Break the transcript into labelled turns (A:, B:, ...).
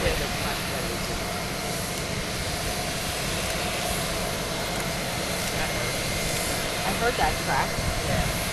A: I heard that crack.
B: Yeah.